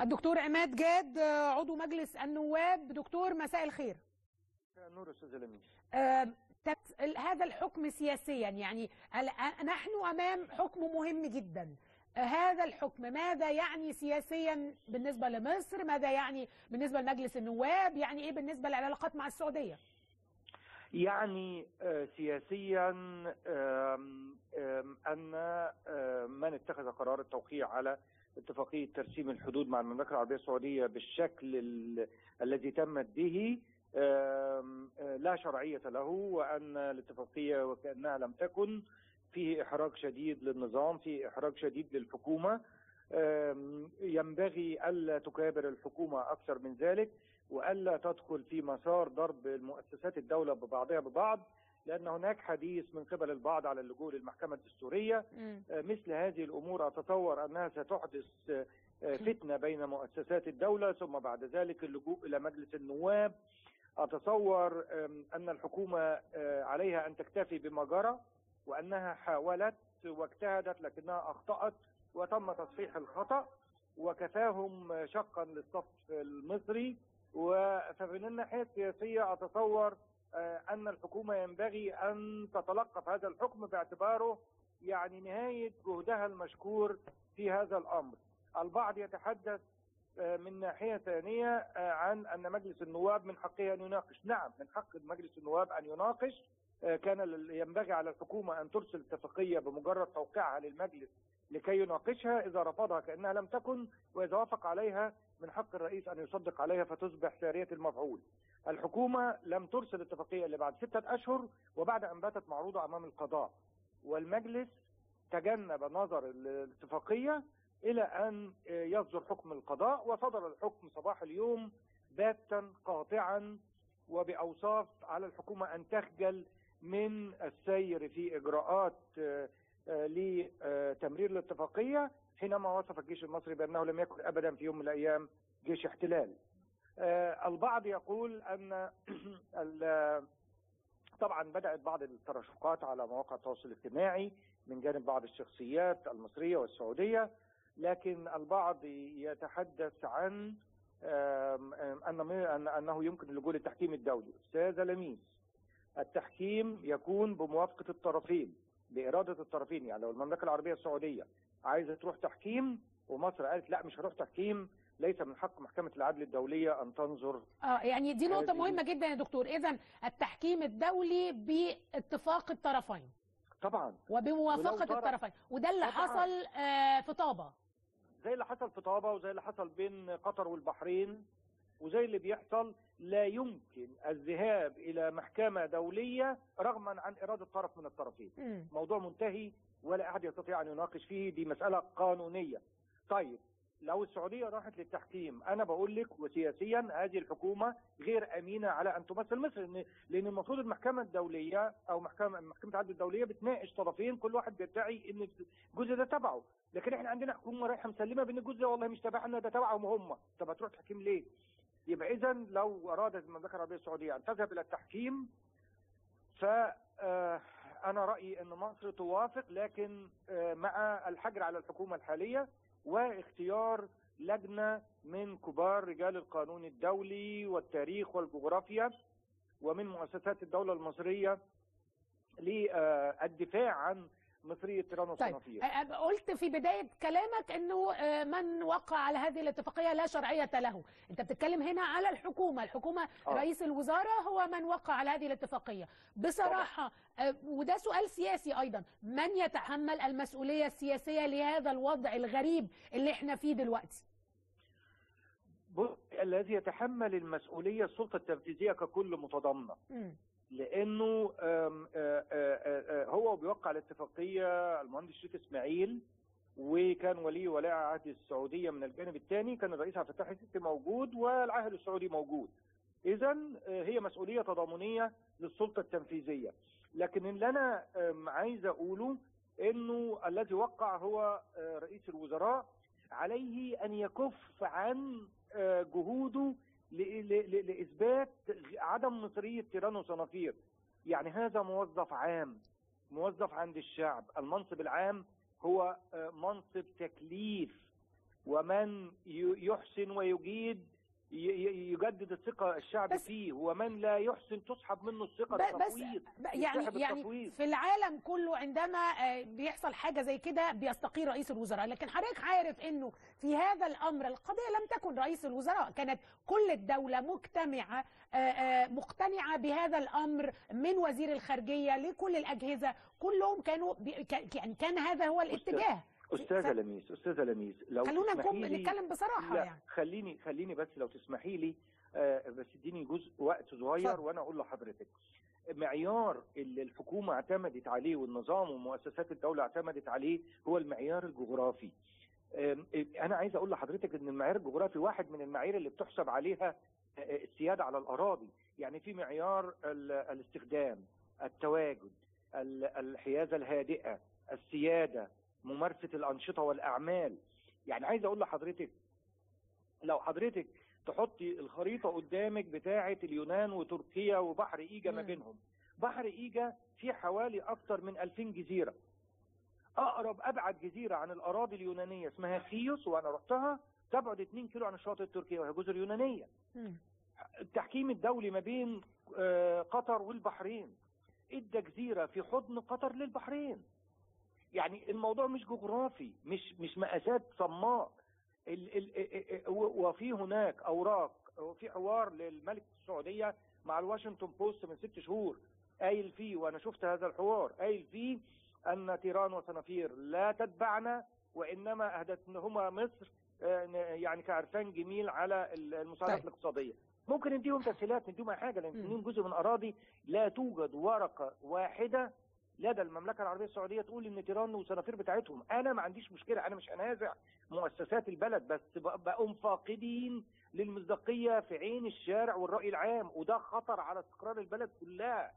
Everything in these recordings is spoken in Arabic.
الدكتور عماد جاد عضو مجلس النواب. دكتور مساء الخير. نور أستاذ لميس آه، هذا الحكم سياسيا يعني نحن أمام حكم مهم جدا. آه، هذا الحكم ماذا يعني سياسيا بالنسبة لمصر؟ ماذا يعني بالنسبة لمجلس النواب؟ يعني إيه بالنسبة للعلاقات مع السعودية؟ يعني آه، سياسيا أن من اتخذ قرار التوقيع على اتفاقية ترسيم الحدود مع المملكة العربية السعودية بالشكل ال- الذي تمت به لا شرعية له وأن الاتفاقية وكأنها لم تكن. فيه إحراج شديد للنظام فيه إحراج شديد للحكومة. آم، ينبغي ألا تكابر الحكومة أكثر من ذلك وألا تدخل في مسار ضرب المؤسسات الدولة ببعضها ببعض. لأن هناك حديث من قبل البعض على اللجوء للمحكمة الدستورية مم. آه، مثل هذه الأمور اتصور أنها ستحدث آه، فتنة بين مؤسسات الدولة ثم بعد ذلك اللجوء إلى مجلس النواب. أتصور آم، أن الحكومة آه، عليها أن تكتفي بما جرى وأنها حاولت واجتهدت لكنها أخطأت وتم تصحيح الخطأ وكفاهم شقا للصف المصري. و- فمن الناحية السياسية آه، أن الحكومة ينبغي أن تتلقف هذا الحكم باعتباره يعني نهاية جهدها المشكور في هذا الأمر. البعض يتحدث آه، من ناحية ثانية آه، عن أن مجلس النواب من حقه أن يناقش، نعم من حق مجلس النواب أن يناقش كان ينبغي على الحكومة أن ترسل اتفاقية بمجرد توقيعها للمجلس لكي يناقشها إذا رفضها كأنها لم تكن وإذا وافق عليها من حق الرئيس أن يصدق عليها فتصبح سارية المفعول. الحكومة لم ترسل اتفاقية إلا بعد ستة أشهر وبعد أن باتت معروضة أمام القضاء. والمجلس تجنب نظر ال- الاتفاقية إلى أن يصدر حكم القضاء وصدر الحكم صباح اليوم باتا قاطعا وبأوصاف على الحكومة أن تخجل من السير في إجراءات آه، لتمرير الاتفاقية حينما وصف الجيش المصري بأنه لم يكن ابدا في يوم من الأيام جيش احتلال. آه، البعض يقول أن ال- طبعا بدأت بعض التراشقات على مواقع التواصل الاجتماعي من جانب بعض الشخصيات المصرية والسعودية لكن البعض يتحدث عن أن- أنه يمكن اللجوء للتحكيم الدولي. أستاذ لميس التحكيم يكون بموافقة الطرفين بإرادة الطرفين يعني لو المملكة العربية السعودية عايزة تروح تحكيم ومصر قالت لا مش هروح تحكيم ليس من حق محكمة العدل الدولية أن تنظر آه يعني دي نقطة هذه- مهمة جدا يا دكتور. اذا التحكيم الدولي باتفاق الطرفين. طبعا. طرف- الطرفين. وده اللي طبعاً. حصل آه، في طابة. زي اللي حصل في طابة وزي اللي حصل بين قطر والبحرين وزي اللي بيحصل لا يمكن الذهاب إلى محكمة دولية رغما عن إرادة طرف من الطرفين. مم. موضوع منتهي ولا أحد يستطيع أن يناقش فيه دي مسألة قانونية. طيب لو السعودية راحت للتحكيم أنا بقول لك وسياسيا هذه الحكومة غير أمينة على أن تمثل مصر لأن المفروض المحكمة الدولية أو محكمة محكمة العدل الدولية بتناقش طرفين كل واحد بيدعي إن الجزء ده تبعه لكن إحنا عندنا حكومة رايحة مسلمة بإن الجزء والله مش تبعنا ده تبعهم هم طب هتروح تحكيم ليه؟ يبقى اذا لو أرادت المملكة العربية السعودية أن تذهب إلى التحكيم ف آه، أنا رأيي إن مصر توافق لكن آه، مع الحجر على الحكومة الحالية واختيار لجنة من كبار رجال القانون الدولي والتاريخ والجغرافيا ومن مؤسسات الدولة المصرية للدفاع عن مصرية تيران طيب قلت في بداية كلامك إنه آه، من وقع على هذه الاتفاقية لا شرعية له. أنت بتتكلم هنا على الحكومة. الحكومة آه. رئيس الوزارة هو من وقع على هذه الاتفاقية. بصراحة آه، وده سؤال سياسي أيضا. من يتحمل المسؤولية السياسية لهذا الوضع الغريب اللي إحنا فيه دلوقتي؟ الذي يتحمل المسؤولية السلطة التنفيذية ككل متضامنه مم. لأنه هو بيوقع الاتفاقيه المهندس شريف إسماعيل وكان ولي ولاء عهد السعودية من الجانب الثاني كان الرئيس عبد الفتاح السيسي موجود والعاهل السعودي موجود. اذا هي مسؤولية تضامنية للسلطة التنفيذية. لكن اللي أنا عايز أقوله إنه الذي وقع هو رئيس الوزراء عليه أن يكف عن جهوده ل- ل- ل- لإثبات عدم مصريه تيران وصنافير يعني هذا موظف عام موظف عند الشعب. المنصب العام هو آه، منصب تكليف ومن يحسن ويجيد يجدد الثقة الشعب بس- فيه. ومن لا يحسن تسحب منه الثقة؟ ب- بس التفويض. ب- يعني يعني. في العالم كله عندما آه، بيحصل حاجة زي كده بيستقيل رئيس الوزراء. لكن حضرتك عارف إنه في هذا الأمر القضية لم تكن رئيس الوزراء. كانت كل الدولة مجتمعة آه، آه، مقتنعة بهذا الأمر من وزير الخارجية لكل الأجهزة. كلهم كانوا يعني كان هذا هو الاتجاه. أستاذة ف- لميس أستاذة لميس لو خلونا نكون لي- نتكلم بصراحة لا يعني. خليني خليني بس لو تسمحي لي آه، بس اديني جزء وقت صغير اتفضل. وأنا أقول لحضرتك. معيار اللي الحكومة اعتمدت عليه والنظام ومؤسسات الدولة اعتمدت عليه هو المعيار الجغرافي. آم، أنا عايز أقول لحضرتك إن المعيار الجغرافي واحد من المعايير اللي بتحسب عليها آه، السيادة على الأراضي. يعني في معيار ال- الاستخدام التواجد ال- الحيازة الهادئة السيادة ممارسة الأنشطة والأعمال. يعني عايز أقول لحضرتك لو حضرتك تحطي الخريطة قدامك بتاعة اليونان وتركيا وبحر إيجا ما. بينهم. بحر إيجا فيه حوالي أكتر من 2000 جزيرة. أقرب أبعد جزيرة عن الأراضي اليونانية اسمها خيوس وأنا رحتها تبعد 2 كيلو عن الشاطئ التركي وهي جزر يونانية. مم. التحكيم الدولي ما بين آه، قطر والبحرين. إدى جزيرة في حضن قطر للبحرين. يعني الموضوع مش جغرافي مش مش مقاسات صماء. ال ال وفي هناك أوراق وفي حوار للملك السعودية مع الواشنطن بوست من ست شهور. قايل فيه وأنا شفت هذا الحوار قايل فيه أن تيران وصنافير لا تتبعنا وإنما أهدتهما مصر آه، يعني كعرفان جميل على المساعدات طيب. الاقتصادية. ممكن نديهم تسهيلات نديهم حاجة لأن جزء من أراضي لا توجد ورقة واحدة لدى المملكة العربية السعودية تقول إن تيران وصنافير بتاعتهم. أنا ما عنديش مشكلة أنا مش انازع مؤسسات البلد بس بقوم فاقدين للمصداقية في عين الشارع والرأي العام وده خطر على استقرار البلد كلها.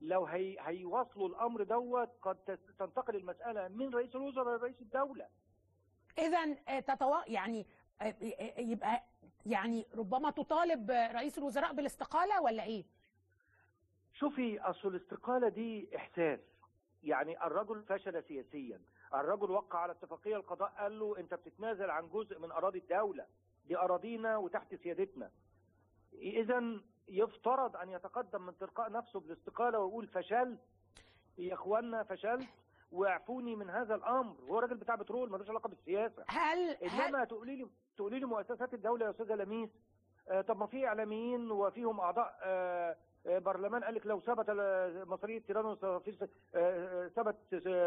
لو هي هيواصلوا الأمر دوت قد تنتقل المسألة من رئيس الوزراء لرئيس الدولة. اذا تتوا... يعني آه، آه، يبقى يعني ربما تطالب رئيس الوزراء بالاستقالة ولا إيه؟ شوفي أصل الاستقالة دي إحساس. يعني الرجل فشل سياسيا. الرجل وقع على اتفاقية القضاء قال له أنت بتتنازل عن جزء من أراضي الدولة دي أراضينا وتحت سيادتنا. اذا يفترض أن يتقدم من تلقاء نفسه بالاستقالة ويقول فشلت يا اخوانا فشلت واعفوني من هذا الأمر. هو راجل بتاع بترول ملوش علاقة بالسياسة. هل هل انما تقولي لي تقولي لي مؤسسات الدولة يا أستاذة لميس؟ آه، طب ما في إعلاميين وفيهم أعضاء آه، برلمان قال لك لو ثبت ال- مصرية تيران وصنافير س- آه، آه، ثبت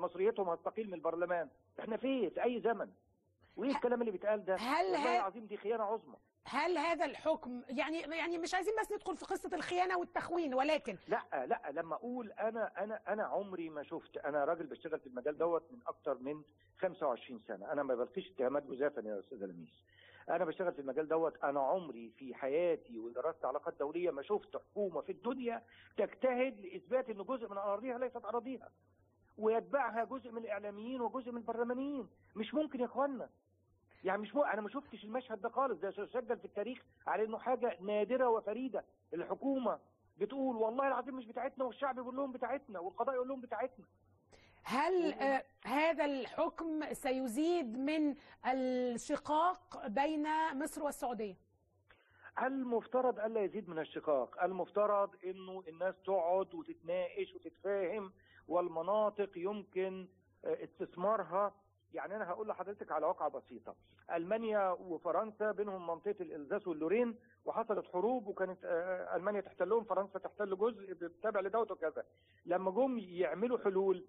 مصريتهم هتستقيل من البرلمان. إحنا في أي زمن؟ وإيه الكلام اللي بيتقال ده؟ هل والله العظيم دي خيانة عظمى. هل هذا الحكم يعني يعني مش عايزين بس ندخل في قصة الخيانة والتخوين ولكن لا لا لما أقول أنا أنا أنا عمري ما شفت أنا راجل بشتغل في المجال دوت من أكتر من 25 سنة. أنا ما بلقيش اتهامات جزافا يا أستاذ لميس أنا بشتغل في المجال دوت أنا عمري في حياتي ودرست علاقات دولية ما شفت حكومة في الدنيا تجتهد لإثبات إن جزء من أراضيها ليست أراضيها ويتبعها جزء من الإعلاميين وجزء من البرلمانيين. مش ممكن يا إخوانا. يعني مش مو... أنا ما شفتش المشهد ده خالص. ده سجل في التاريخ على إنه حاجة نادرة وفريدة. الحكومة بتقول والله العظيم مش بتاعتنا والشعب بيقول لهم بتاعتنا والقضاء يقول لهم بتاعتنا. هل آه، هذا الحكم سيزيد من الشقاق بين مصر والسعودية؟ المفترض ألا يزيد من الشقاق. المفترض إنه الناس تقعد وتتناقش وتتفاهم والمناطق يمكن آه، استثمارها. يعني أنا هقول لحضرتك على واقعة بسيطة. ألمانيا وفرنسا بينهم منطقة الإلزاس واللورين وحصلت حروب وكانت آه، ألمانيا تحتلهم فرنسا تحتل جزء تابع لدوت وكذا. لما جم يعملوا حلول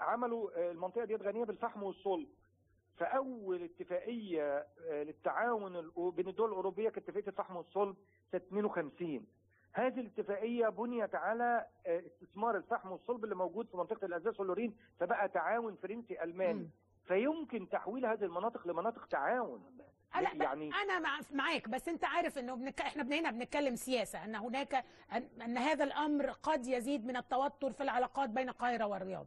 عملوا آه، المنطقة ديت غنية بالفحم والصلب. فأول اتفاقية آه، للتعاون بين الدول الأوروبية كانت اتفاقية الفحم والصلب سنه 52 هذه الاتفاقية بنيت على آه، استثمار الفحم والصلب اللي موجود في منطقة الأزاز واللورين فبقى تعاون فرنسي ألماني. مم. فيمكن تحويل هذه المناطق لمناطق تعاون. أنا يعني أنا مع معاك بس أنت عارف إنه بنك... إحنا بن- هنا بنتكلم سياسة إن هناك ان, أن هذا الأمر قد يزيد من التوتر في العلاقات بين القاهرة والرياض.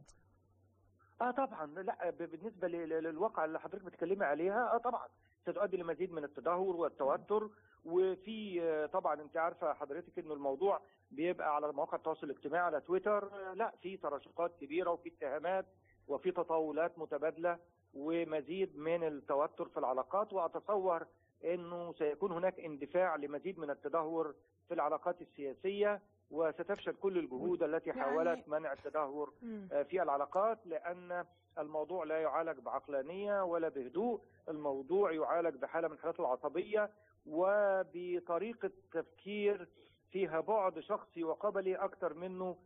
آه طبعا. لا بالنسبة للواقع اللي حضرتك بتتكلمي عليها آه طبعا ستؤدي لمزيد من التدهور والتوتر. وفي آه، طبعا أنت عارفة حضرتك إنه الموضوع بيبقى على مواقع التواصل الاجتماعي على تويتر. آه، لا في تراشقات كبيرة وفي اتهامات وفي تطاولات متبادلة. ومزيد من التوتر في العلاقات وأتصور إنه سيكون هناك اندفاع لمزيد من التدهور في العلاقات السياسية وستفشل كل الجهود التي يعني- حاولت منع التدهور مم. في العلاقات لأن الموضوع لا يعالج بعقلانية ولا بهدوء، الموضوع يعالج بحالة من حالات العصبية وبطريقة تفكير فيها بعد شخصي وقبلي أكثر منه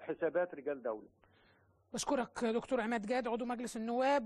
حسابات رجال دولة. بشكرك دكتور عماد جاد عضو مجلس النواب